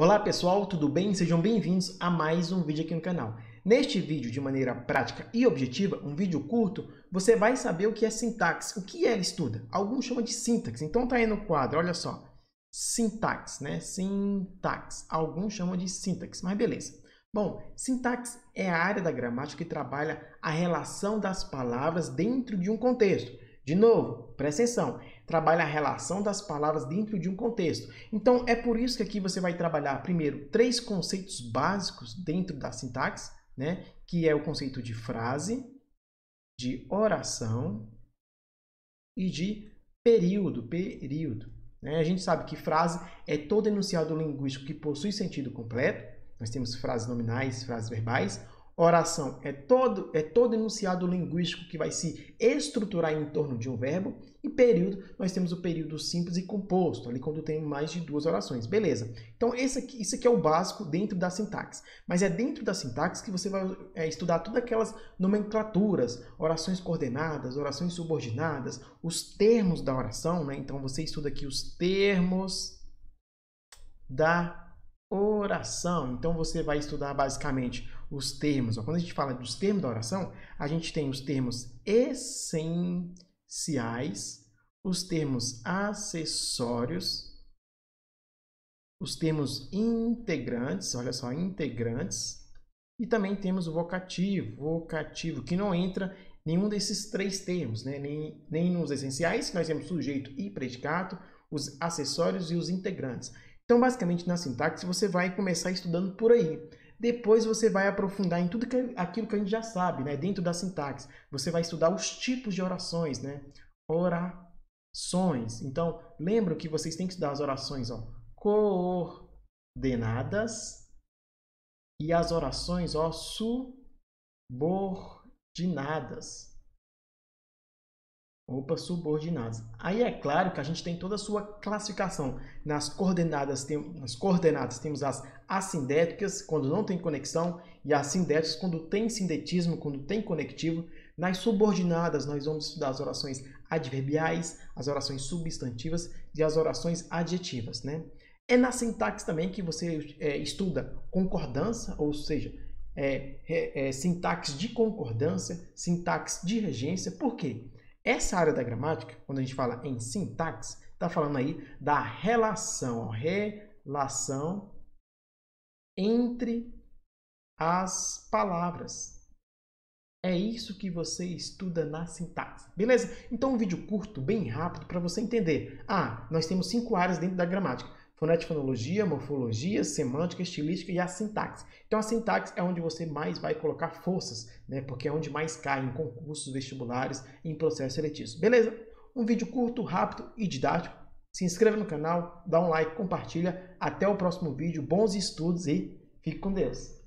Olá pessoal, tudo bem? Sejam bem-vindos a mais um vídeo aqui no canal. Neste vídeo, de maneira prática e objetiva, um vídeo curto, você vai saber o que é sintaxe, o que ela estuda. Alguns chamam de sintaxe, então tá aí no quadro, olha só. Sintaxe, né? Sintaxe. Alguns chamam de sintaxe, mas beleza. Bom, sintaxe é a área da gramática que trabalha a relação das palavras dentro de um contexto. De novo, presta atenção, trabalha a relação das palavras dentro de um contexto. Então, é por isso que aqui você vai trabalhar, primeiro, três conceitos básicos dentro da sintaxe, né? que é o conceito de frase, de oração e de período, período. Né? A gente sabe que frase é todo enunciado linguístico que possui sentido completo. Nós temos frases nominais, frases verbais. Oração é todo, é todo enunciado linguístico que vai se estruturar em torno de um verbo. E período, nós temos o período simples e composto, ali quando tem mais de duas orações. Beleza. Então, esse aqui, isso aqui é o básico dentro da sintaxe. Mas é dentro da sintaxe que você vai é, estudar todas aquelas nomenclaturas, orações coordenadas, orações subordinadas, os termos da oração. Né? Então, você estuda aqui os termos da oração. Então, você vai estudar basicamente os termos. Quando a gente fala dos termos da oração, a gente tem os termos essenciais, os termos acessórios, os termos integrantes, olha só, integrantes, e também temos o vocativo, vocativo, que não entra nenhum desses três termos, né? nem, nem nos essenciais, que nós temos sujeito e predicado, os acessórios e os integrantes. Então, basicamente, na sintaxe, você vai começar estudando por aí. Depois você vai aprofundar em tudo que, aquilo que a gente já sabe, né? Dentro da sintaxe. Você vai estudar os tipos de orações, né? Orações. Então, lembra que vocês têm que estudar as orações, ó, coordenadas e as orações, ó, subordinadas. Opa, subordinadas. Aí é claro que a gente tem toda a sua classificação. Nas coordenadas, tem, nas coordenadas temos as assindéticas, quando não tem conexão, e as sindéticas, quando tem sindetismo, quando tem conectivo. Nas subordinadas, nós vamos estudar as orações adverbiais, as orações substantivas e as orações adjetivas. Né? É na sintaxe também que você é, estuda concordância, ou seja, é, é, é, sintaxe de concordância, sintaxe de regência. Por quê? Essa área da gramática, quando a gente fala em sintaxe, está falando aí da relação, relação entre as palavras. É isso que você estuda na sintaxe, beleza? Então, um vídeo curto, bem rápido, para você entender. Ah, nós temos cinco áreas dentro da gramática fonético-fonologia, morfologia, semântica, estilística e a sintaxe. Então a sintaxe é onde você mais vai colocar forças, né? Porque é onde mais cai em concursos vestibulares e em processos seletivos. Beleza? Um vídeo curto, rápido e didático. Se inscreva no canal, dá um like, compartilha. Até o próximo vídeo. Bons estudos e fique com Deus.